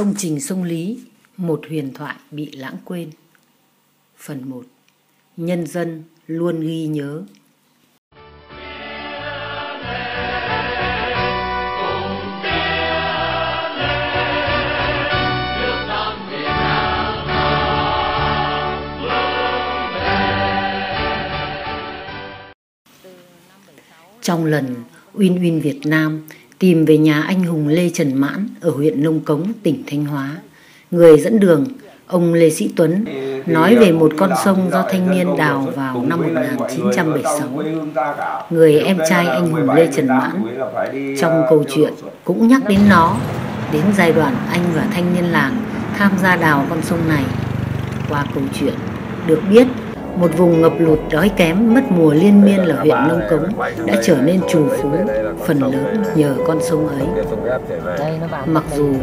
Công trình sông Lý, một huyền thoại bị lãng quên. Phần 1. Nhân dân luôn ghi nhớ. Trong lần Uyên Uyên Việt Nam tìm về nhà anh hùng Lê Trần Mãn ở huyện Nông Cống, tỉnh Thanh Hóa. Người dẫn đường, ông Lê Sĩ Tuấn, nói về một con sông do thanh niên đào vào năm 1976. Người em trai anh hùng Lê Trần Mãn, trong câu chuyện cũng nhắc đến nó, đến giai đoạn anh và thanh niên làng tham gia đào con sông này. Qua câu chuyện, được biết một vùng ngập lụt đói kém mất mùa liên miên là huyện Nông Cống đã trở nên trù phú phần lớn nhờ con sông ấy. Mặc dù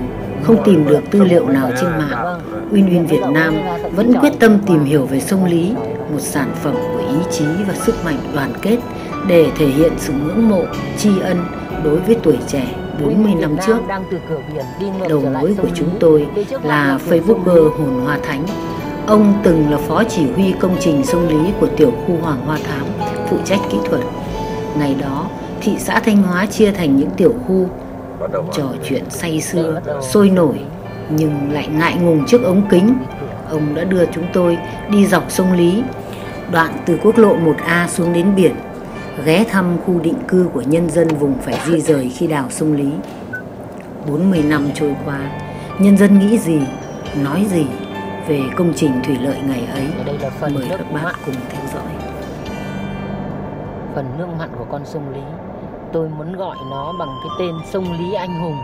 không tìm được tư liệu nào trên mạng, Uyên Uyên Việt Nam vẫn quyết tâm tìm hiểu về sông Lý, một sản phẩm của ý chí và sức mạnh đoàn kết để thể hiện sự ngưỡng mộ, tri ân đối với tuổi trẻ 40 năm trước. Đầu mối của chúng tôi là Facebooker Hồn Hoa Thánh Ông từng là phó chỉ huy công trình sông Lý của tiểu khu Hoàng Hoa Thám, phụ trách kỹ thuật. Ngày đó, thị xã Thanh Hóa chia thành những tiểu khu, trò chuyện say sưa, sôi nổi, nhưng lại ngại ngùng trước ống kính. Ông đã đưa chúng tôi đi dọc sông Lý, đoạn từ quốc lộ 1A xuống đến biển, ghé thăm khu định cư của nhân dân vùng phải di rời khi đào sông Lý. 40 năm trôi qua, nhân dân nghĩ gì, nói gì về công trình thủy lợi ngày ấy. Đây là phần Mời nước các bác mặn. cùng theo dõi. phần nước mặn của con sông Lý tôi muốn gọi nó bằng cái tên sông Lý Anh Hùng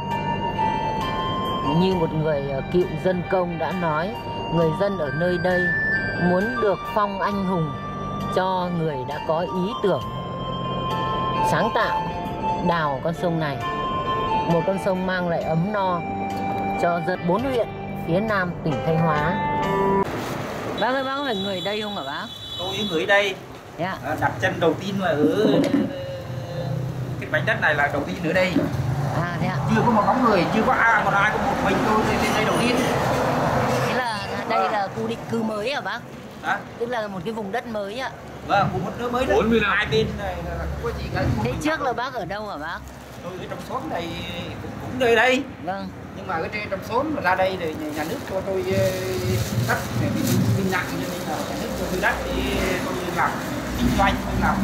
như một người ờ, cựu dân công đã nói người dân ở nơi đây muốn được phong anh hùng cho người đã có ý tưởng sáng tạo đào con sông này một con sông mang lại ấm no cho dân bốn huyện phía nam tỉnh Thanh Hóa bác ơi bác có phải người đây không hả bác? Tôi người đây. Thế ạ? à, đặt chân đầu tiên là ở cái mảnh đất này là đầu tiên ở đây. À thế ạ. Chưa có một bóng người chưa có ai còn ai có một mình tôi lên lên đây đầu tiên. Thế là đây là khu định cư mới hả bác? đó Tức là một cái vùng đất mới ạ. vâng một nước mới đấy hai bên này là không có gì cả. Thế trước là bác ở đâu hả bác? tôi ở trong xóm này cũng, cũng nơi đây. Vâng. nhưng mà cái trên trong xóm mà ra đây thì nhà, nước cho tôi ờ, đất mình nặng cho nên là nhà nước tôi đất để tôi làm kinh doanh tôi làm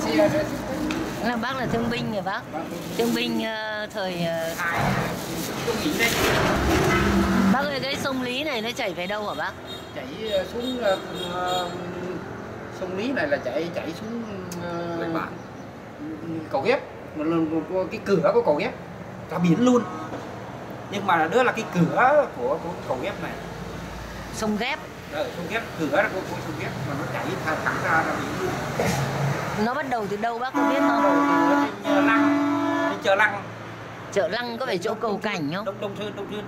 xe là bác là thương binh rồi bác. vâng, Thương binh ờ, thời ờ, đây. Bác ơi cái sông Lý này nó chảy về đâu hả bác? chảy ờ, xuống ờ, sông Lý này là chạy chạy xuống ờ, cầu ghép. Một cái cửa của cầu ghép. Ra biển luôn. Nhưng mà đó là cái cửa của, của cầu ghép này Sông Ghép. Đó, sông ghép cửa là của sông ghép mà nó chảy thẳng thẳng ra ra biển luôn Nó bắt đầu từ đâu bác có biết không? đầu từ ờ, lăng chợ lăng Chợ Lăng có phải chỗ cầu cảnh không? đông đông sơn đông sơn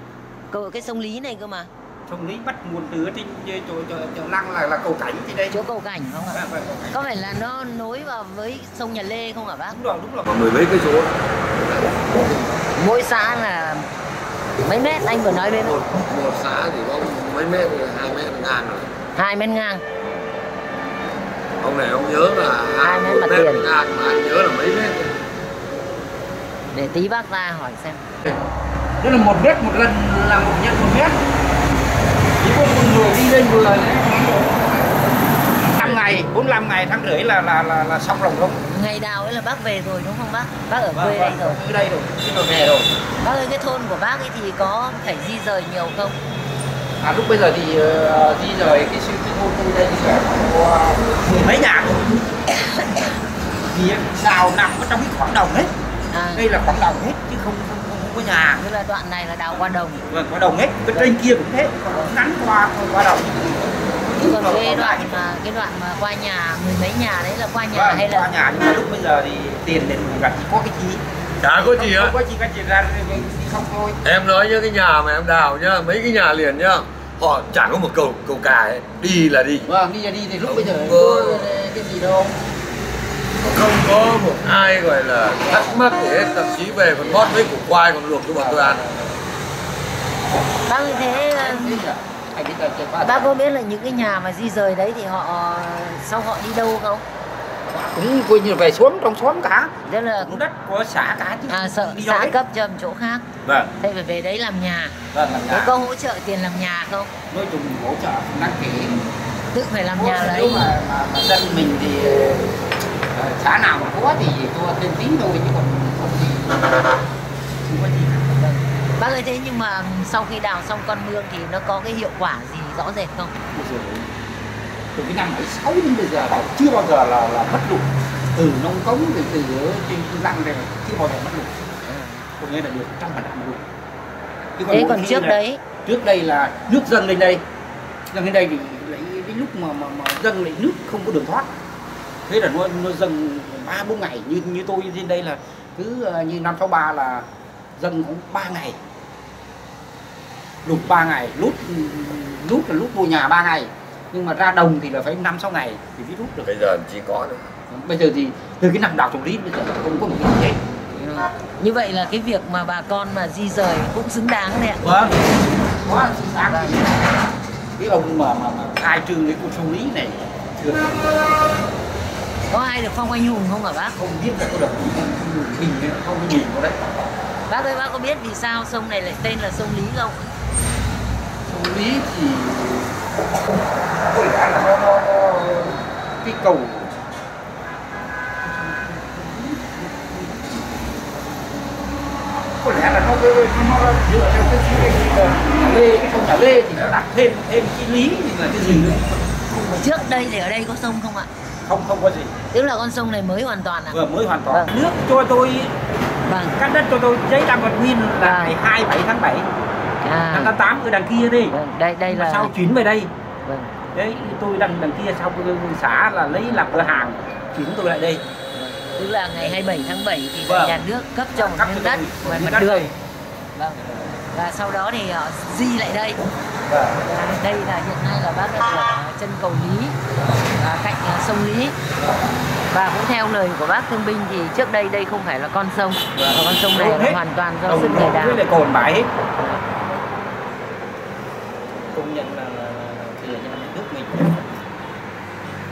Cầu cái sông Lý này cơ mà. sông Lý bắt nguồn từ ở trên ờ, chỗ chợ, chợ lăng là là cầu cảnh trên đây Chỗ cầu cảnh không ạ? Có phải là nó nối vào với sông Nhà Lê không hả bác? đúng rồi đúng rồi mười mấy cây số Mỗi xã là mấy mét anh vừa nói bên một, một xã thì có mấy mét hai mét ngang rồi. Hai mét ngang ông này ông nhớ là Hai mét mặt mét tiền. ngang mà anh nhớ là mấy mét để tí bác ra hỏi xem. Tức là một mét một lần là một nhân một mét. Chỉ có một người đi lên vừa đấy năm ngày 45 ngày tháng rưỡi là là là, là xong lòng không? Ngày đào ấy là bác về rồi đúng không bác? Bác ở quê đây rồi. Ở đây rồi rồi về rồi. Bác ơi cái thôn của bác ấy thì có phải di rời nhiều không à lúc bây giờ thì uh, di rời cái siêu cái thôn tôi đây thì là có mười mấy nhà rồi. Vì đào nằm ở trong cái khoảng đồng hết à. Đây là khoảng đồng hết chứ không không, không, không có nhà. Tức là đoạn này là đào qua đồng. Vâng qua đồng hết cái trên kia cũng thế. Ngắn qua qua đồng. Còn cái đoạn mà cái đoạn mà qua nhà mười mấy nhà đấy là qua nhà vâng, hay qua là nhà. Nhưng mà lúc bây giờ thì tiền để gặp chỉ có cái chi chả có gì không, á không có chi cái chuyện ra đi không thôi. Em nói nhá cái nhà mà em đào nhá mấy cái nhà liền nhá. Họ chẳng có một cầu cầu cà ấy. đi là đi. Vâng đi ra đi thì lúc bây giờ Không có cái gì đâu. Không có một ai gọi là thắc mắc gì hết. Thậm chí về còn mót với củ khoai còn luộc cho bọn tôi ăn. Bác ơi thế là là qua bác có biết là những cái nhà mà di rời đấy thì họ sau họ đi đâu không cũng coi như về xuống trong xóm cả. Tức là cũng đất của xã cả chứ. À, sợ đi xã cấp cho một chỗ khác. Vâng. Thế phải về đấy làm nhà. Vâng làm thế nhà có hỗ trợ tiền làm nhà không? Nói chung hỗ trợ đáng kể tự phải làm nhà nếu lấy mà, mà, mà dân mình thì ờ, xã nào mà có thì tôi tên tí thôi chứ còn không thì không có gì. Bác ơi thế nhưng mà sau khi đào xong con mương thì nó có cái hiệu quả gì rõ rệt không từ cái năm 76 đến bây giờ là chưa bao giờ là là mất lụt. Từ nông cống từ từ trên răng này chưa bao giờ mất lụt. Có nghĩa là được trăm phần trăm luôn Chứ còn khi trước là- đấy? trước đây là nước dâng lên đây. Dâng lên đây thì lấy cái lúc mà mà, mà dâng lại nước không có đường thoát. Thế là nó nó dâng ba bốn ngày. Như như tôi trên đây là cứ ờ, như năm sáu ba là dâng cũng ba ngày. Lụt ba ngày. Lút lút là lút vô nhà ba ngày nhưng mà ra đồng thì là phải năm sáu ngày thì mới rút được. Bây giờ chỉ có nữa bây giờ thì từ cái năm đào trồng lý bây giờ không có một cái gì như vậy là cái việc mà bà con mà di rời cũng xứng đáng đấy ạ. Vâng. Quá xứng đáng. Cái ông mà mà, mà khai trương cái con sông lý này chưa có ai được phong anh hùng không hả bác? Không biết là có được hình hay không có nhìn vào đấy. Bác ơi bác có biết vì sao sông này lại tên là sông lý không? Sông lý thì có lẽ là nó, nó, nó cái cầu. Có lẽ là nó nó, nó dựa theo cái cái cái nhà lê cái sông nhà lê thì nó đặt thêm thêm cái lý thì là cái gì nữa? Trước đây thì ở đây có sông không ạ? Không không có gì. Tức là con sông này mới hoàn toàn ạ? Vừa mới hoàn toàn. Vâng. nước cho tôi vâng. Cắt đất cho tôi giấy đăng còn nguyên là Vâng. ngày 27 tháng 7 à. 88 ở đằng kia đi. Vâng, đây đây mà là sau chuyển về đây. Vâng. đấy tôi đằng đằng kia sau xã là lấy làm cửa hàng chuyển tôi lại đây. Tức là ngày 27 tháng 7 thì Vâng. nhà nước cấp cho một Cấp miếng đất một mặt đường. Vâng. Và sau đó thì họ di lại đây. Vâng. Và đây là hiện nay là bác ở chân cầu Lý à, cạnh à, sông Lý. Và cũng theo lời của bác thương binh thì trước đây đây không phải là con sông. Vâng. và con sông này là hoàn toàn do sức người đào cồn bãi hết công nhận là, là, là, là thừa nhà nước mình.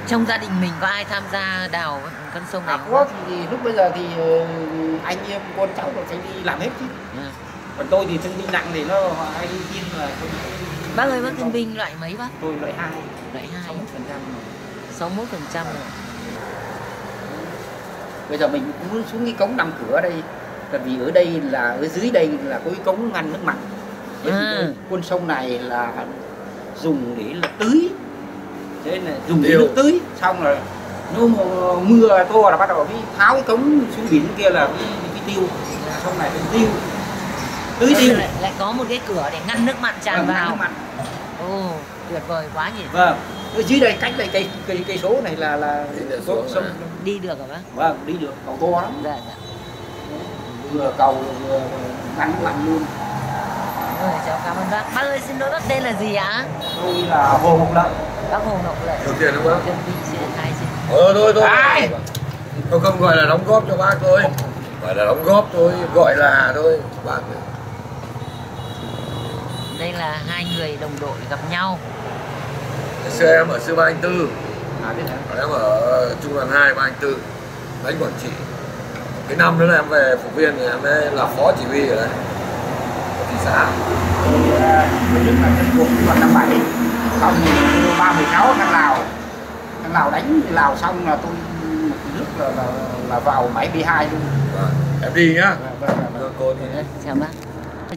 Trong gia đình mình có ai tham gia đào con sông này à, không? có thì lúc bây giờ thì ờ, anh em con cháu là phải đi làm hết chứ. À. còn tôi thì thương binh nặng thì nó đi tin là không bác ơi bác thương binh loại mấy bác? Tôi loại hai. Loại hai. 61 phần trăm 61 phần trăm rồi. Bây giờ mình cũng muốn xuống cái cống nằm cửa ở đây. Tại vì ở đây là ở dưới đây là có cái cống ngăn nước mặn Thế thì À. cái con sông này là dùng để là tưới thế là dùng để Tiêu. nước tưới xong rồi nó mùa- mưa to là bắt đầu mới tháo cái cống xuống biển kia là cái, cái tiêu sông nàyเป็นtiêu tưới Bây tiêu giờ lại, lại có một cái cửa để ngăn nước mặn tràn Vâng, ngăn vào nước mặn. ồ tuyệt vời quá nhỉ vâng ở dưới đây cách đây cây cây cây số này là là Đi được có xuống sông à? đi được hả bác vâng đi được cầu to lắm dạ dạ vừa cầu vừa ngăn nước mặn luôn rồi cháu cảm ơn bác. Bác ơi xin lỗi bác tên là gì ạ? Tôi là hồ mộc lợi. Bác hồ ngọc lệ được tiền đúng không? Đơn vị xin khai xin ờ thôi thôi. Ai? không không gọi là đóng góp cho bác thôi. Gọi là đóng góp thôi gọi là thôi bác đây là hai người đồng đội gặp nhau. Xưa em ở sư ba anh tư. À còn em ở trung đoàn hai ba anh tư. Đánh quản trị. Cái năm đó là em về phục viên thì em ấy là phó chỉ huy ở thị xã tôi à, tôi đứng là trên cuộc vào năm bảy xong ba mười sáu thằng lào thằng lào đánh lào xong là tôi một nước là là, là vào bảy b hai luôn Vâng. em đi nhá Vâng, vâng, vâng. Chào bác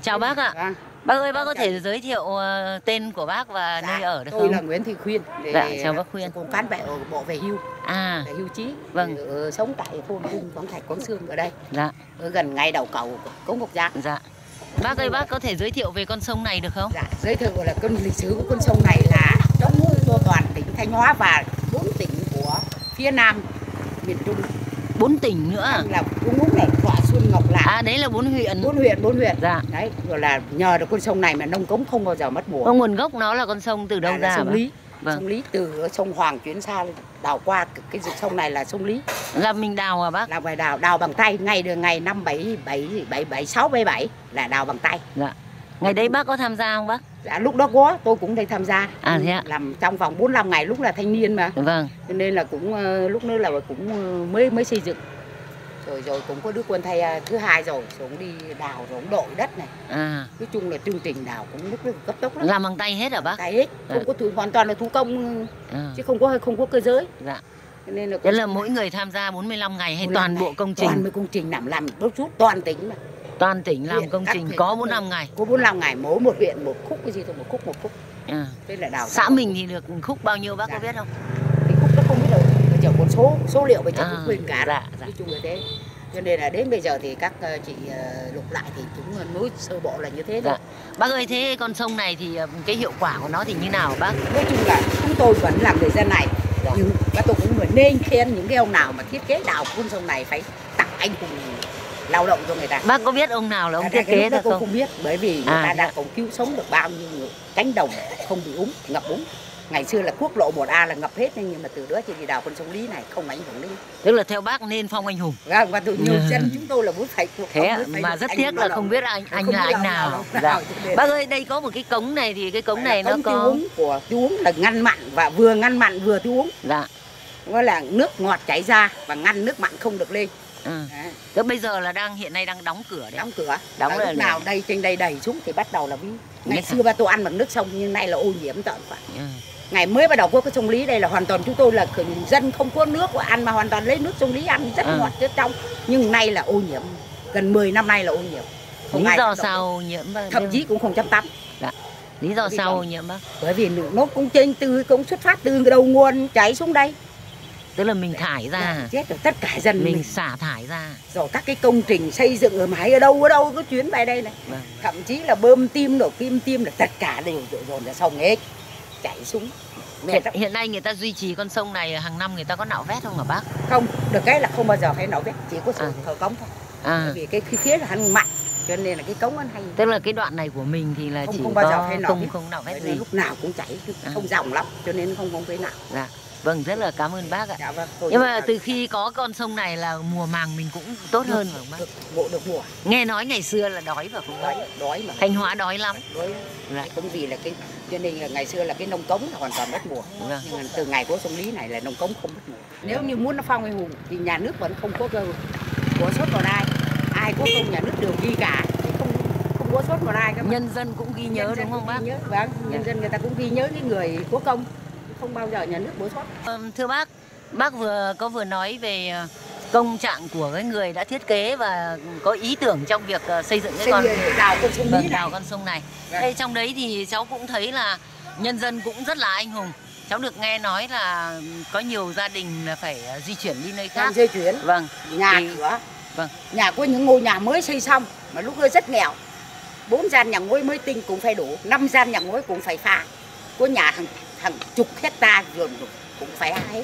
chào bác ạ Vâng. bác ơi bác có thể giới thiệu ờ, tên của bác và nơi ở được tôi không là Nguyễn Thị Khuyên để Dạ, chào bác Khuyên. cùng cán bộ bộ về hưu à về hưu trí Vâng. ở, sống tại thôn cung quảng thạch quảng sương ở đây dạ ở gần ngay đầu cầu cống Ngọc Giang dạ bác ơi bác có thể giới thiệu về con sông này được không? Dạ, giới thiệu là con lịch sử của con sông này là trong cho toàn tỉnh Thanh Hóa và bốn tỉnh của phía nam miền Trung. Bốn tỉnh nữa à? là Cung Úc này Thọ Xuân Ngọc Lạn à đấy là bốn huyện. Bốn huyện bốn huyện. Dạ. Đấy rồi là nhờ được con sông này mà nông cống không bao giờ mất mùa. Có nguồn gốc nó là con sông từ đâu Là- là ra sông? Lý. Vâng. sông Lý từ sông Hoàng chuyển xa đào qua cái, cái sông này là sông Lý. Là mình đào à bác? Là phải đào đào bằng tay ngay đường ngày năm bảy bảy bảy bảy sáu bảy bảy là đào bằng tay. Dạ. Ngày đấy bác có tham gia không bác? Dạ, lúc đó có tôi cũng đây tham gia. À, thế ạ? làm trong vòng 45 ngày lúc là thanh niên mà. Vâng. Cho nên là cũng ờ, lúc nữa là cũng ờ, mới mới xây dựng. Rồi rồi cũng có đứa quân thay ờ, thứ hai rồi xuống đi đào rồi đội đất này. À. Nói chung là chương trình đào cũng lúc cấp tốc lắm. Làm bằng tay hết hả bác? Tay hết. Không Ừ. có thủ hoàn toàn là thủ công à, chứ không có không có cơ giới. Dạ. Nên là thế là mỗi người tham gia 45 ngày hay 45 toàn ngày. bộ công toàn trình? bộ công trình làm làm đốt rút toàn tỉnh mà toàn tỉnh làm Huyện, công trình có các 45 huyện. ngày có 45 ngày mỗi một huyện một khúc cái gì thôi một khúc một khúc à. thế là đào xã mình thì được khúc bao nhiêu bác có Dạ. biết không cái khúc đó không biết đâu bây giờ con số số liệu bây giờ À, quên cả dạ, dạ. nói chung là thế cho nên là đến bây giờ thì các ờ, chị ờ, lục lại thì chúng nối sơ bộ là như thế thôi Dạ. Bác ơi thế con sông này thì ờ, cái hiệu quả của nó thì như nào bác? nói chung là chúng tôi vẫn làm người dân này Dạ. nhưng các tôi cũng nên khen những cái ông nào mà thiết kế đào con sông này phải tặng anh hùng lao động cho người ta Bác có biết ông nào là ông À, thiết kế tôi không? không biết bởi vì người À, ta đã còn cứu sống được bao nhiêu người cánh đồng không bị úng ngập úng ngày xưa là quốc lộ 1A là ngập hết nhưng mà từ đó chỉ đi đào con sông Lý này không ảnh hưởng đến Tức là theo bác nên phong anh hùng. Vâng, và tụi nhiều dân chúng tôi là muốn phải Thế phải mà được rất tiếc là không biết anh anh Không là anh nào. Dạ. Bác ơi đây có một cái cống này thì cái cống này nó cống có uống của tiêu uống là ngăn mặn và vừa ngăn mặn vừa tiêu uống dạ. nó là nước ngọt chảy ra và ngăn nước mặn không được lên Ừ. Đấy, Thế bây giờ là đang hiện nay đang đóng cửa đấy. đóng cửa Đóng rồi lúc này. nào đây trên đây đầy xuống thì bắt đầu là ví ngày xưa ba tôi ăn bằng nước sông nhưng nay là ô nhiễm tận vậy Ừ. ngày mới bắt đầu có cái sông lý đây là hoàn toàn chúng tôi là dân không có nước của ăn mà hoàn toàn lấy nước sông lý ăn rất À. ngọt rất trong nhưng nay là ô nhiễm gần 10 năm nay là ô nhiễm Lý ai do sao ô nhiễm thậm chí cũng không chăm tắm lý do lý sao do- ô nhiễm bác? bởi vì nó cũng trên từ cũng xuất phát từ đầu nguồn chảy xuống đây Tức là mình thải ra, Là chết rồi tất cả dân mình mình xả thải ra. rồi các cái công trình xây dựng ở mãi ở đâu ở đâu có chuyến về đây này Vâng. thậm chí là bơm tim nổ kim tim là tất cả đều dồn ra sông hết chảy xuống Hiện, hiện nay người ta duy trì con sông này hàng năm người ta có nạo vét không hả bác? không được cái là không bao giờ phải nổ vét chỉ có sự À. thờ cống thôi À, bởi vì cái khí phía là hắn mặn cho nên là cái cống hắn hay tức là cái đoạn này của mình thì là không chỉ không bao giờ có phải nạo không vét. không nạo vét gì. lúc nào cũng chảy À. không rộng lắm cho nên không không phải nạo Dạ. Vâng, rất là cảm ơn bác ạ. dạ vâng Nhưng mà từ khi có con sông này là mùa màng mình cũng tốt hơn phải không bác? được bộ được mùa Nghe nói ngày xưa là đói và không đói đói. đói mà Thanh Hóa đói lắm. đói Dạ. cũng vì là cái cho nên là ngày xưa là cái nông cống là hoàn toàn mất mùa Vâng. nhưng mà từ ngày có sông lý này là nông cống không mất mùa nếu như muốn nó phong anh hùng thì nhà nước vẫn không có cơ của sót vào đai ai có công nhà nước đều ghi cả không không có sót vào đai các. Nhân dân cũng ghi nhớ đúng không bác? nhớ, vâng nhân dân người ta cũng ghi nhớ cái người có công không bao giờ nhà nước bổ sót Ừm, Thưa bác, bác vừa có vừa nói về ờ, công trạng của cái người đã thiết kế và có ý tưởng trong việc ờ, xây dựng cái xây con đào con sông vâng, đào này con sông này. Vâng. Đây trong đấy thì cháu cũng thấy là nhân dân cũng rất là anh hùng. Cháu được nghe nói là có nhiều gia đình là phải ờ, di chuyển đi nơi đang khác. di chuyển Vâng, nhà Thì- cửa vâng. nhà có những ngôi nhà mới xây xong mà lúc đó rất nghèo bốn gian nhà ngói mới tinh cũng phải đủ năm gian nhà ngói cũng phải pha có nhà hàng hàng chục hecta vườn cũng phải hết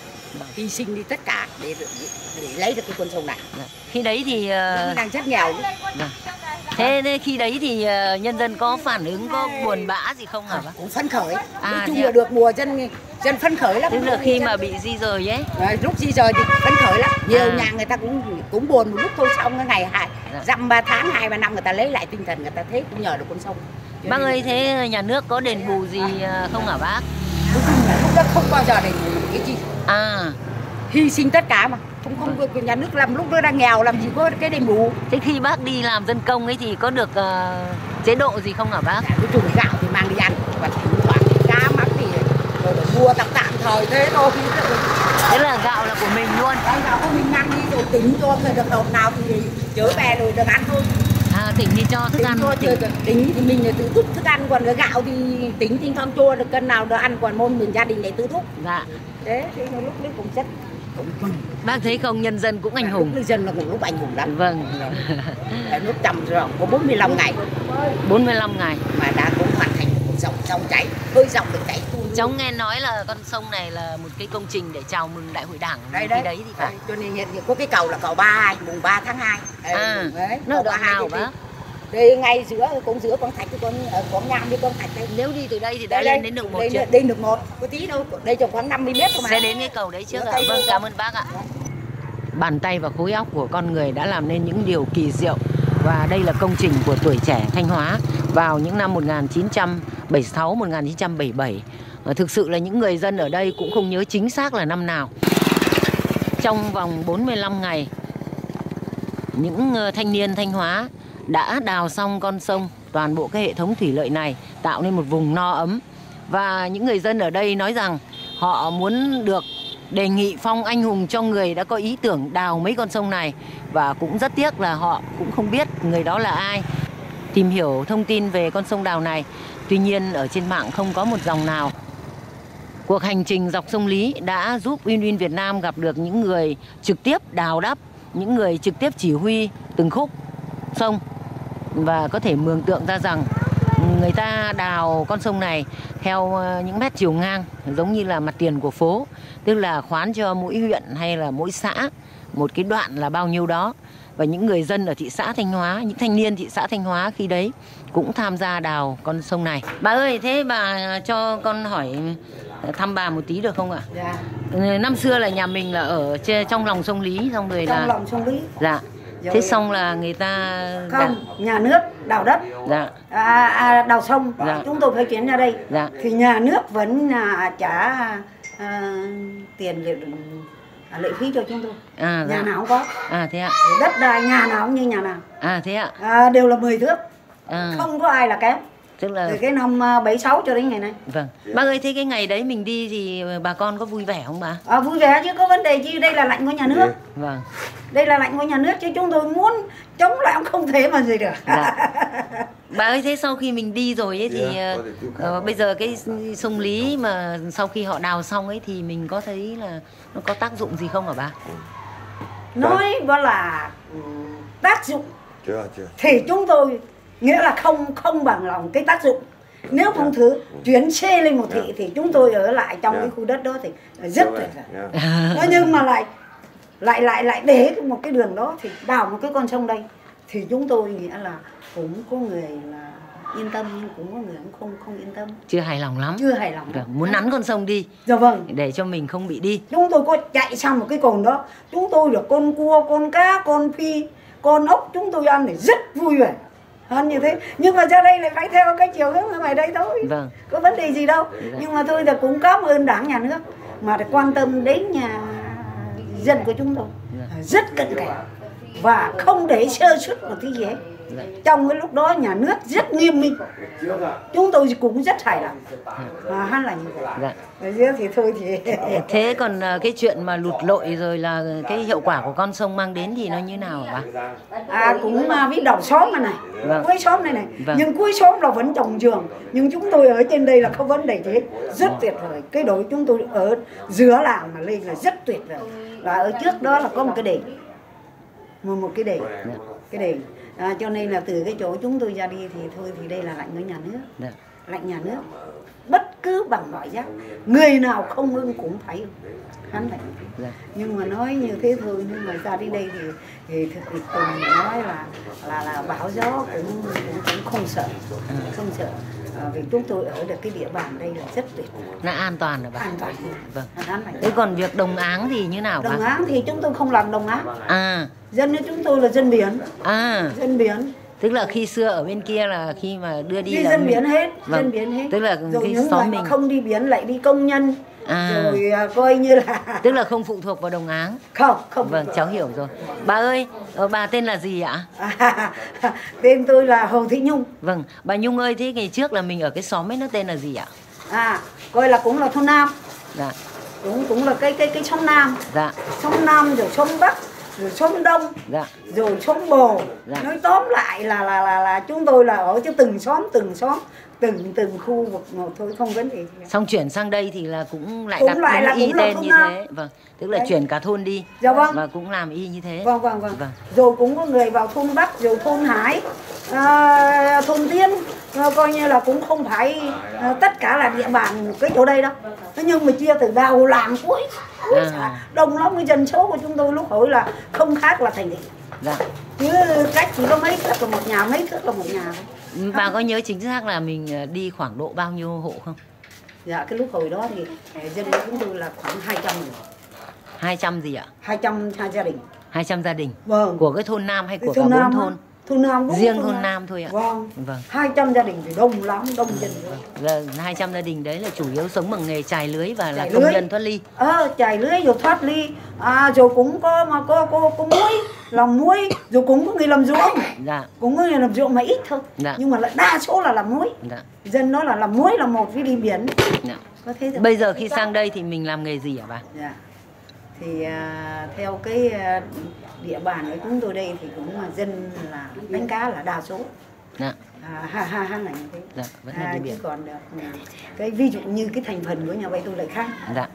hy sinh đi tất cả để, để, lấy được cái con sông này Dạ. khi đấy thì ờ, đang rất nghèo vâng. thế thế khi đấy thì ờ, nhân dân có phản ứng có buồn bã gì không hả bác? cũng phấn khởi nói À, chung thế là được mùa dân dân phấn khởi lắm Tức là khi mà bị di rời ấy Rồi, lúc di rời thì phấn khởi lắm nhiều À. nhà người ta cũng cũng buồn một lúc thôi xong cái ngày hai Dạ. dăm ba tháng hai ba năm người ta lấy lại tinh thần người ta thấy cũng nhờ được con sông Cho Bác nên ơi thế nhà nước có đền bù gì ờ, không hả bác? Lúc đó không bao giờ một cái gì. À. Hy sinh tất cả mà. Không không nhà nước làm lúc đó đang nghèo làm gì có cái đền bù. Thế khi bác đi làm dân công ấy thì có được ờ, chế độ gì không hả bác? dạ, cái chùm gạo thì mang đi ăn và thỉnh thoảng cá mắm thì để mua tạm tạm thời thế thôi. Thế là gạo là của mình luôn. Đấy, gạo của mình ăn đi rồi tính cho được đợt nào thì chở về rồi được ăn thôi tỉnh đi cho thức tính ăn. cho chơi tính thì mình là tự túc thức ăn còn cái gạo thì tính tính thoáng chua được cân nào được ăn còn môn mình gia đình để tự túc Dạ. Thế mà lúc đấy cũng rất cũng mừng Bác thấy không nhân dân cũng anh hùng. Người dân là cũng lúc anh hùng lắm. Vâng. Lúc trầm rồi có 45 ngày. 45 ngày. Mà đã cũng hoàn thành một dòng dòng chảy hơi dòng được chảy Cháu nghe nói là con sông này là một cái công trình để chào mừng đại hội đảng đây đấy, đấy thì phải. Cho nên hiện có cái cầu là cầu 32 mùng 3 tháng 2 À, đấy, nó cầu đoạn 32 nào thì- bác? Đây ngay giữa cũng giữa con thạch con ở con nham với con thạch đây. Nếu đi từ đây thì đã đây, lên đến được một đây, chưa? đây được một. Có tí đâu đây trồng khoảng 50 mét thôi mà. Sẽ đến cái cầu đấy trước ạ. Vâng cảm ơn bác ạ. Bàn tay và khối óc của con người đã làm nên những điều kỳ diệu. Và đây là công trình của tuổi trẻ Thanh Hóa vào những năm 1976 1977 và thực sự là những người dân ở đây cũng không nhớ chính xác là năm nào. Trong vòng 45 ngày những ờ, thanh niên Thanh Hóa đã đào xong con sông, toàn bộ cái hệ thống thủy lợi này tạo nên một vùng no ấm. Và những người dân ở đây nói rằng họ muốn được đề nghị phong anh hùng cho người đã có ý tưởng đào mấy con sông này. Và cũng rất tiếc là họ cũng không biết người đó là ai. Tìm hiểu thông tin về con sông đào này, tuy nhiên ở trên mạng không có một dòng nào. Cuộc hành trình dọc sông Lý đã giúp Win Win Việt Nam gặp được những người trực tiếp đào đắp, những người trực tiếp chỉ huy từng khúc sông và có thể mường tượng ra rằng người ta đào con sông này theo ờ, những mét chiều ngang giống như là mặt tiền của phố tức là khoán cho mỗi huyện hay là mỗi xã một cái đoạn là bao nhiêu đó và những người dân ở thị xã Thanh Hóa, những thanh niên thị xã Thanh Hóa khi đấy cũng tham gia đào con sông này. Bà ơi, thế bà cho con hỏi thăm bà một tí được không ạ? dạ Ừ, Năm xưa là nhà mình là ở trong lòng sông Lý xong rồi trong là lòng sông Lý dạ. Rồi. Thế xong là người ta không nhà nước đào đất. Dạ. À, à, đào sông. Dạ. chúng tôi phải chuyển ra đây. Dạ. Thì nhà nước vẫn à, trả à, tiền lệ, à, lệ phí cho chúng tôi. À nhà dạ. nào cũng có. À thế ạ. đất đai nhà nào cũng như nhà nào. À thế ạ. à, đều là 10 thước. À, không có ai là kém tức là từ cái năm à, 76 cho đến ngày nay vâng. Bác ơi thế cái ngày đấy mình đi thì bà con có vui vẻ không bà? à, vui vẻ chứ có vấn đề gì đây là lệnh của nhà nước Vâng. đây là lệnh của nhà nước chứ chúng tôi muốn chống lại cũng không thể mà gì được Dạ. Bà ơi thế sau khi mình đi rồi ấy thì Dạ, ờ, ờ, bây giờ cái sông Lý mà sau khi họ đào xong ấy thì mình có thấy là nó có tác dụng gì không hả bà? nói đó là ừ, tác dụng chưa chưa thì chúng tôi nghĩa là không không bằng lòng cái tác dụng. Nếu không thử chuyển xe lên một thị thì chúng tôi ở lại trong Dạ. cái khu đất đó thì rất Chưa tuyệt vời. Nhưng mà lại lại lại lại để một cái đường đó thì đào một cái con sông đây. Thì chúng tôi nghĩa là cũng có người là yên tâm nhưng cũng có người cũng không không yên tâm. Chưa hài lòng lắm. chưa hài lòng. Vâng, muốn nắn con sông đi. Dạ vâng. Để cho mình không bị đi. chúng tôi có chạy sang một cái cồn đó. Chúng tôi được con cua con cá con phi con ốc chúng tôi ăn thì rất vui vẻ ăn như thế nhưng mà ra đây lại phải theo cái chiều hướng ở ngoài đây thôi Vâng. có vấn đề gì đâu Dạ. nhưng mà tôi là cũng cảm ơn đảng nhà nước mà để quan tâm đến nhà dân của chúng tôi Dạ. rất cẩn cảnh và không để sơ suất một cái gì hết. Trong cái lúc đó nhà nước rất nghiêm minh. Chúng tôi cũng rất hài lòng. Và hắn là như vậy. Dạ. Thì thôi thì Thế còn ờ, cái chuyện mà lụt lội rồi là cái hiệu quả của con sông mang đến thì nó như nào hả bà? à cũng à, biết đầu xóm này này. Vâng. cuối xóm này này. Vâng. nhưng cuối xóm là vẫn trồng trường. Nhưng chúng tôi ở trên đây là không vấn đề gì hết. Rất tuyệt vời. Cái đội chúng tôi ở giữa làng mà lên là rất tuyệt vời. Và ở trước đó là có một cái đền. Một một cái đền. Cái đền à, cho nên là từ cái chỗ chúng tôi ra đi thì thôi thì đây là lệnh của nhà nước. Dạ. lệnh nhà nước. Bất cứ bằng mọi giá. Người nào không ưng cũng phải hắn lệnh Dạ. nhưng mà nói như thế thôi nhưng mà ra đi đây thì thì thực thì cùng nói là là là bão gió cũng cũng, cũng không sợ. Không sợ. À, vì chúng tôi ở được cái địa bàn đây là rất tuyệt Nó an toàn hả bà? an toàn. Vâng. Thế còn việc đồng áng thì như nào đồng bà? áng thì chúng tôi không làm đồng áng. À, dân như chúng tôi là dân biển à, dân biển tức là khi xưa ở bên kia là khi mà đưa đi đi là dân mình- biển hết Vâng. dân biển hết Tức là rồi cái những xóm người mình. không đi biển lại đi công nhân À. rồi à, coi như là Tức là không phụ thuộc vào đồng áng. không không Vâng, cháu hiểu rồi. Bà ơi, ờ, bà tên là gì ạ? À, tên tôi là Hồ Thị Nhung Vâng, bà Nhung ơi, thế ngày trước là mình ở cái xóm ấy nó tên là gì ạ? à coi là cũng là thôn Nam Dạ, cũng cũng là cái cái cái sông Nam dạ, sông Nam rồi sông Bắc rồi sông Đông dạ, rồi sông Bồ Dạ. nói tóm lại là là là là chúng tôi là ở cho từng xóm từng xóm từng từng khu vực một thôi không vấn đề gì Xong chuyển sang đây thì là cũng lại Cũng đặt lại là y cũng tên như Nam. thế. Vâng, tức là Đấy. chuyển cả thôn đi. Dạ vâng. Và cũng làm y như thế. vâng vâng vâng Vâng. rồi cũng có người vào thôn Bắc rồi thôn Hải à, thôn Tiên coi như là cũng không phải à, tất cả là địa bàn cái chỗ đây đâu thế nhưng mà chia từ đầu làng cuối cuối À. xã đông lắm cái dân số của chúng tôi lúc hồi là không khác là thành thị Dạ. chứ cách chỉ có mấy thước là một nhà mấy thước là một nhà thôi Bà có nhớ chính xác là mình ờ, đi khoảng độ bao nhiêu hộ không? dạ cái lúc hồi đó thì ờ, dân của chúng tôi là khoảng 200 người 200 gì ạ? 200 hai gia đình 200 gia đình. vâng Của cái thôn Nam hay Cái của cả thôn bốn Nam á, thôn? Thôn Nam đúng riêng thôn Nam? Thôi ạ. Vâng. Vâng. 200 gia đình thì đông lắm đông dân rồi giờ 200 gia đình đấy là chủ yếu sống bằng nghề chài lưới và là Chài công lưới. nhân thoát ly. Ờ chài lưới rồi thoát ly. À rồi cũng có mà có có có muối làm muối rồi cũng có người làm ruộng. Dạ. Cũng có người làm ruộng mà ít thôi. Dạ. nhưng mà lại đa số là làm muối. Dạ. Dân nó là làm muối là một với đi biển. Dạ. Có thế thôi. Bây giờ khi sang đây thì mình làm nghề gì hả bà? Dạ thì à, theo cái à, địa bàn của chúng tôi đây thì cũng là dân là đánh cá là đa số. Dạ. À, ha ha ha là như thế. Dạ vẫn là à, chứ biển. còn được ừ, cái ví dụ như cái thành phần của nhà vay tôi lại khác. Dạ.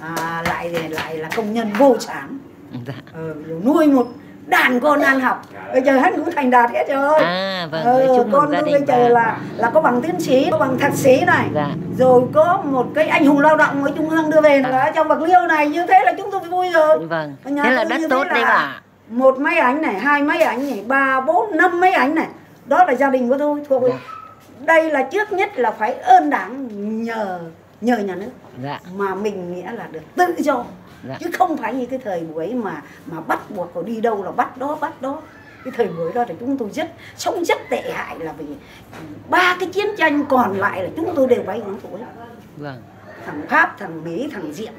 À, lại lại là công nhân vô sản dạ. Ờ, nuôi một đàn con ăn học. Bây giờ hắn cũng thành đạt hết rồi. À vâng Ờ, chúc con tôi bây giờ là là có bằng tiến sĩ có bằng thạc sĩ này. Dạ. Rồi có một cái anh hùng lao động ở trung ương đưa về À. ở trong bạc liêu này. Như thế là chúng tôi vui rồi. Vâng. Ở nhà thế là đất tốt đấy là bà. một máy ảnh này hai máy ảnh này ba bốn năm máy ảnh này. Đó là gia đình của tôi thuộc Dạ. đây là trước nhất là phải ơn đảng nhờ nhờ nhà nước. Dạ. Mà mình nghĩa là được tự do. Dạ. chứ không phải như cái thời buổi mà mà bắt buộc có đi đâu là bắt đó bắt đó. Cái thời buổi đó thì chúng tôi rất sống rất tệ hại là vì ba cái chiến tranh còn lại là chúng tôi đều bay hướng tuổi vâng. Thằng pháp thằng mỹ thằng diệm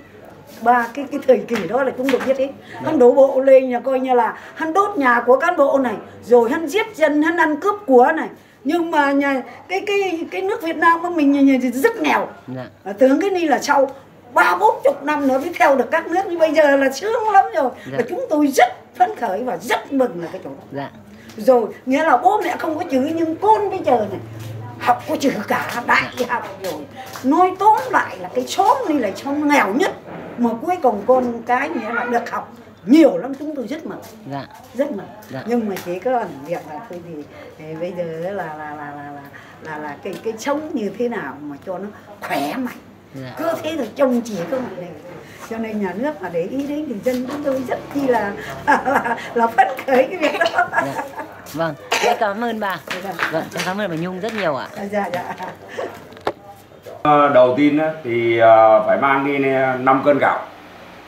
ba cái cái thời kỳ đó là chúng tôi biết hết hắn đổ bộ lên nhà coi như là hắn đốt nhà của cán bộ này rồi hắn giết dân hắn ăn cướp của này. Nhưng mà nhà cái cái cái nước Việt Nam của mình nhà, nhà, rất nghèo. Dạ. Tưởng cái ni là sau ba bốn chục năm nữa mới theo được các nước như bây giờ là sướng lắm rồi. Dạ. và chúng tôi rất phấn khởi và rất mừng là cái chỗ đó. Dạ. Rồi nghĩa là bố mẹ không có chữ nhưng con bây giờ này học có chữ cả đại học rồi nói tóm lại là cái xóm này là xóm nghèo nhất mà cuối cùng con cái nghĩa là được học. Nhiều lắm chúng tôi rất mừng. Dạ. Rất mừng. Dạ. nhưng mà chỉ có việc là thôi thì, thì bây giờ là là là là là là, là cái cái sống như thế nào mà cho nó khỏe mạnh. Dạ. Cứ thế rồi trông chỉ có một này cho nên nhà nước mà để ý đến thì dân chúng tôi rất chi là là, là phấn khởi cái việc đó. Dạ. Vâng. Thế cảm ơn bà. Dạ. vâng cảm ơn bà Nhung rất nhiều ạ. Dạ dạ đầu tiên thì ờ, phải mang đi 5 cân gạo.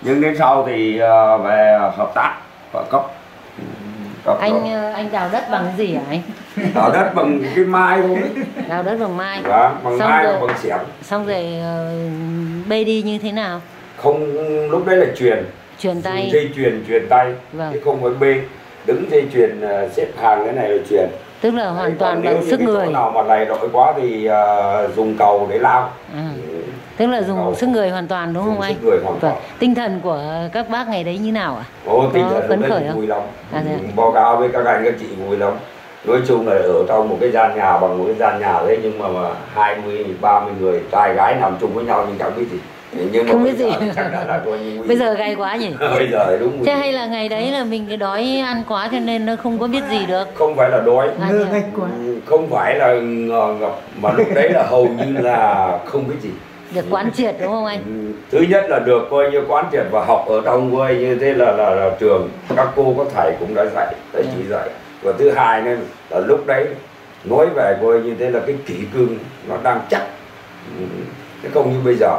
Nhưng đến sau thì ờ, về hợp tác và cấp. Anh rồi. ờ, anh đào đất bằng gì hả anh? Đào đất bằng cái mai thôi. Đào đất bằng mai. Đó, bằng Xong mai rồi- bằng xẻng. xong rồi ờ, bê đi như thế nào? Không lúc đấy là truyền. Truyền tay. dây chuyền truyền tay. Vâng. chứ không phải bê. Đứng dây chuyền ờ, xếp hàng cái này là truyền tức là hoàn toàn bằng sức người nào mà lầy lội quá thì ờ, dùng cầu để lao à, tức là dùng Cầu. sức người hoàn toàn đúng Dùng không sức anh người hoàn toàn. vâng tinh thần của các bác ngày đấy như nào ạ Ồ, tinh thần phấn khởi không? vui lắm À? Ừ, báo cáo với các anh các chị vui lắm nói chung là ở trong một cái gian nhà bằng một cái gian nhà đấy nhưng mà, mà 20, 30 người trai gái nằm chung với nhau nhưng chẳng biết gì nhưng mà Không biết gì. bây giờ gay quá nhỉ? Bây giờ thì đúng thế hay là ngày đấy là mình cái đói ăn quá cho nên nó không có biết gì được. Không phải là đói. À? Ừ, không phải là ngờ ngập mà lúc đấy là hầu như là không biết gì. Được quán triệt đúng không anh? Thứ nhất là được coi như quán triệt và học ở trong coi như thế là là, là trường. Các cô các thầy cũng đã dạy đã chỉ dạy. Và thứ hai nên là lúc đấy nói về coi như thế là cái kỷ cương nó đang chắc. Ừ, chứ không như bây giờ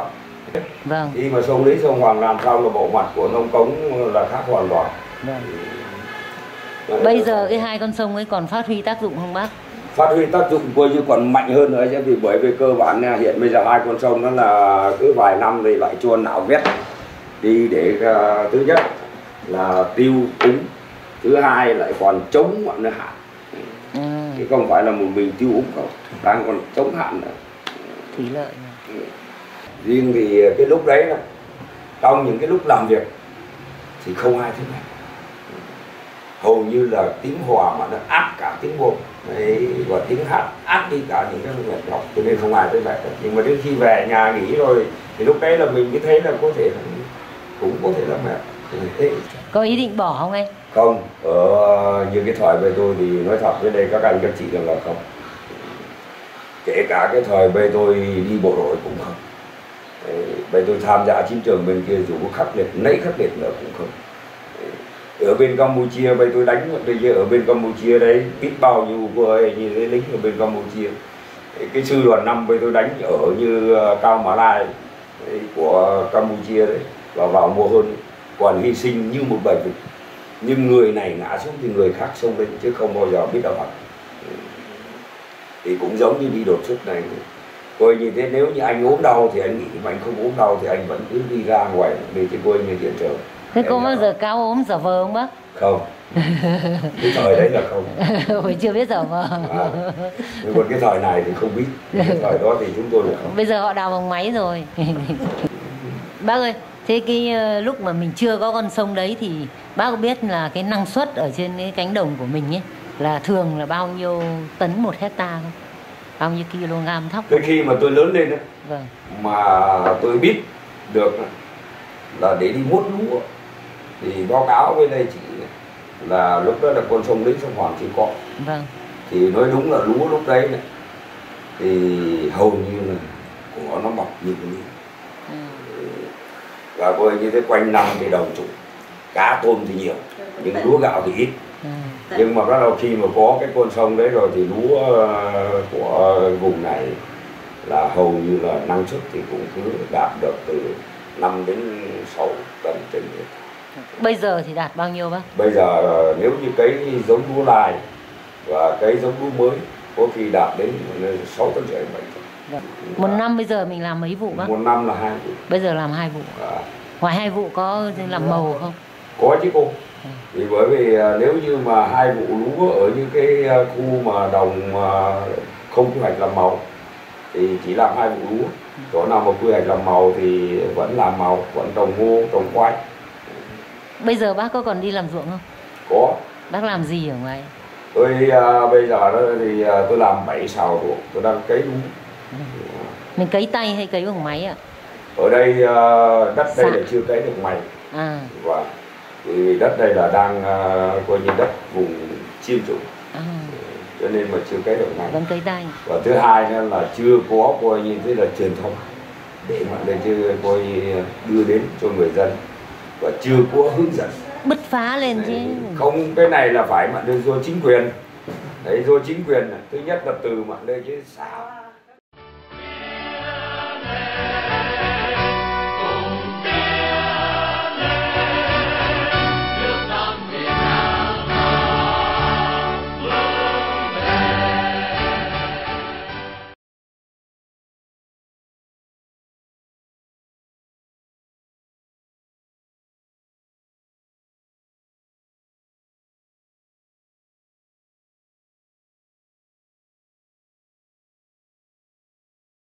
vâng. Khi mà sông lý sông hoàng làm sao là bộ mặt của nông cống là khác hoàn toàn. Vâng. Bây giờ cái hai con sông ấy còn phát huy tác dụng không bác? Phát huy tác dụng coi như còn mạnh hơn nữa chứ vì bởi vì cơ bản nha, hiện bây giờ hai con sông nó là cứ vài năm thì lại chuồn nạo vét. Đi để ờ, thứ nhất là tiêu úng thứ hai lại còn chống mọi nơi hạn. À, chứ không phải là một mình tiêu úng không đang còn chống hạn nữa. Thủy lợi riêng thì cái lúc đấy là trong những cái lúc làm việc thì không ai thấy mệt. Hầu như là tiếng hòa mà nó áp cả tiếng buồn đấy và tiếng hát áp đi cả những cái mệt nhọc cho nên không ai mệt được. nhưng mà đến khi về nhà nghỉ rồi thì lúc đấy là mình mới thấy là có thể là cũng có thể là mệt. Thế. Có ý định bỏ không anh? Không ở như cái thời về tôi thì nói thật với đây các anh các chị rằng là không. Kể cả cái thời về tôi đi bộ đội cũng không Bây tôi tham gia chiến trường bên kia dù có khắc liệt nấy khắc liệt nữa cũng không. Ở bên Campuchia bây tôi đánh một giờ ở bên Campuchia đấy biết bao nhiêu người như thế lính ở bên Campuchia. Cái sư đoàn năm bây tôi đánh ở như ờ, Cao Mã Lai đấy, của Campuchia đấy và vào mùa hơn còn hy sinh như một bệnh vực nhưng người này ngã xuống thì người khác xông lên chứ không bao giờ biết đạo Phật thì cũng giống như đi đột xuất này coi như thế nếu như anh ốm đau thì anh nghỉ mà anh không ốm đau thì anh vẫn cứ đi ra ngoài đi thì coi như hiện trường. Thế Em có bao giờ cao ốm giả vờ không bác? Không. Cái thời đấy là không. Hồi chưa biết giả vờ. À, nhưng còn cái thời này thì không biết. Cái thời đó thì chúng tôi là không. Bây giờ họ đào bằng máy rồi. Bác ơi thế cái ờ, lúc mà mình chưa có con sông đấy thì bác có biết là cái năng suất ở trên cái cánh đồng của mình ấy là thường là bao nhiêu tấn một hecta không bao nhiêu kg thóc. Tới khi mà tôi lớn lên đấy, vâng. mà tôi biết được là để đi hút lúa thì báo cáo với đây chị là lúc đó là con sông đấy sông Hoàng chỉ có. Vâng. Thì nói đúng là lúa lúc đấy này thì hầu như là của nó mọc như cái này. ừ. và coi như thế quanh năm thì đồng chủ cá tôm thì nhiều nhưng lúa gạo thì ít Ừ. nhưng mà bắt đầu khi mà có cái con sông đấy rồi thì lúa ờ, của vùng này là hầu như là năng suất thì cũng cứ đạt được từ 5 đến 6 tấn trên hectare. bây giờ thì đạt bao nhiêu bác? Bây giờ ờ, nếu như cấy giống lúa lai và cấy giống lúa mới có khi đạt đến 6 tấn rưỡi bảy tấn. Vâng. một năm bây giờ mình làm mấy vụ bác? Một năm là hai vụ. Bây giờ làm hai vụ. À, ngoài hai vụ có làm màu không? Có chứ cô thì bởi vì à, nếu như mà hai vụ lúa ở những cái à, khu mà đồng mà không quy hoạch làm màu thì chỉ làm hai vụ lúa. Chỗ nào mà quy hoạch làm màu thì vẫn làm màu vẫn trồng ngô trồng khoai. Bây giờ bác có còn đi làm ruộng không? Có. Bác làm gì ở ngoài? Tôi à, bây giờ đó thì à, tôi làm bảy sào ruộng tôi đang cấy lúa. Mình cấy tay hay cấy bằng máy ạ? Ở đây à, đất đây Dạ. là chưa cấy được mày à, và vì đất đây là đang à, coi như đất vùng chiêm trũng à. Cho nên mà chưa cấy được mày vẫn cấy tay và thứ hai nữa là chưa có coi như thế là truyền thông. Để mà lên chưa coi như đưa đến cho người dân. Và chưa có hướng dẫn. Bứt phá lên chứ. Không cái này là phải mà do chính quyền. Đấy do chính quyền này. thứ nhất là từ mà đây cái xã